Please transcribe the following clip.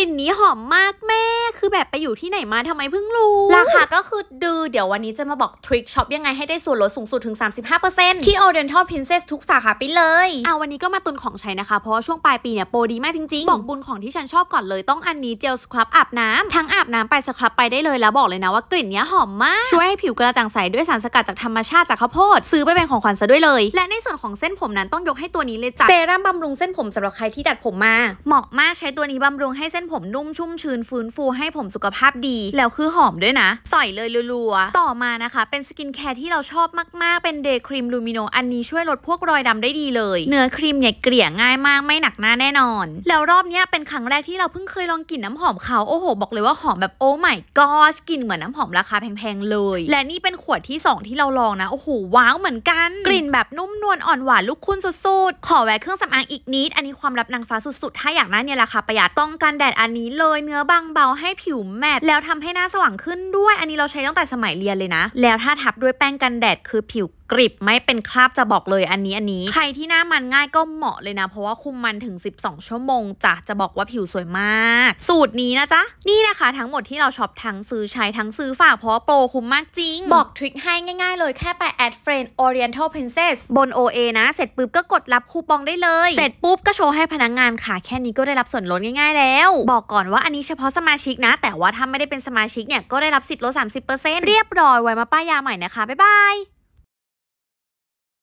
ลิ่นนี้หอมมากแม่ คือแบบไปอยู่ที่ไหนมาทำไมเพิ่งรู้ ราคาก็คือดือ เดี๋ยววันนี้จะมาบอกทริคช็อปยังไงให้ได้ส่วนลดสูงสุดถึง 35%ที่ Oriental Princess ทุกสาขาไปเลยเอาวันนี้ก็มาตุนของใช้นะคะ เพราะว่าช่วงปลายปีเนี่ยโปรดีมากจริงๆ บอกบุญของที่ฉันชอบก่อนเลยต้องอันนี้เจลสครับอาบน้ำทั้งอาบน้ำไปสครับไปได้เลยแล้วบอกเลยนะว่ากลิ่นเนี้ยหอมมาก ช่วยให้ผิวกระจ่างใสด้วยสารสกัดจากธรรมชาติจากข้าวโพดซื้อไปเป็นของขวัญซะด้วยเลย และในส่วนของเส้นผมนั้นต้องยกให้ตัวนี้เลยจ้ะเซรั่มบำรุงเส้นผมสำหรับใครที่ดัดผมมาเหมาะมากใช้ตัวนี้บำรุงให้เส้นผมนุ่มชุ่มชื้นฟื้นฟูให้ผมสุขภาพดี แล้วคือหอมด้วยนะ สอยเลยรัวๆ ต่อมานะคะ เป็นสกินแคร์ที่เราชอบมากๆ เป็น day cream ลูมิโนอันนี้ช่วยลดพวกรอยดำได้ดีเลย เนื้อครีมเนี่ยเกลี่ยง่ายมากไม่หนักหน้าแน่นอน แล้วรอบเนี้ยเป็นครั้งแรกที่เราเพิ่งเคยลองกลิ่นน้ำหอมเขาโอ้โห บอกเลยว่าหอมแบบโอ้ my gosh กลิ่นเหมือนน้ำหอมราคาแพงๆเลย และนี่เป็นขวดที่ 2 ที่เราลองนะโอ้โหว้าวเหมือนกัน กลิ่นแบบนุ่มนวลอ่อนหวานลูกคุณสุดๆขอแวะเครื่องสำอางอีกนิดอันนี้ความลับนางฟ้าสุดๆ ถ้าอยากได้เนี่ยราคาประหยัดต้องกันแดดอันนี้เลยเนื้อบางเบาให้ผิวแมตแล้วทำให้หน้าสว่างขึ้นด้วย อันนี้เราใช้ตั้งแต่สมัยเรียนเลยนะ แล้วถ้าทับด้วยแป้งกันแดดคือผิว กริบไม่เป็นคราบจะบอกเลยอันนี้อันนี้ ใครที่หน้ามันง่ายก็เหมาะเลยนะ เพราะว่าคุมมันถึง 12 ชั่วโมงจ้ะจะบอกว่าผิวสวยมาก สูตรนี้นะจ๊ะ นี่นะคะ ทั้งหมดที่เราช็อปทั้งซื้อใช้ทั้งซื้อฝากเพราะว่าโปรคุ้มมากจริง บอกทริคให้ง่ายๆเลยแค่ไป add friend Oriental Princess บน OA นะ เสร็จปุ๊บก็กดรับคูปองได้เลย เสร็จปุ๊บก็โชว์ให้พนักงานค่ะแค่นี้ก็ได้รับส่วนลดง่ายๆ แล้ว บอกก่อนว่าอันนี้เฉพาะสมาชิกนะ แต่ว่าถ้าไม่ได้เป็นสมาชิกเนี่ยก็ได้รับสิทธิ์ลด30%เรียบร้อยไว้มาป้ายยาใหม่นะคะบ๊ายบาย